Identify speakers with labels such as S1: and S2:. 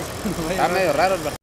S1: Está medio raro el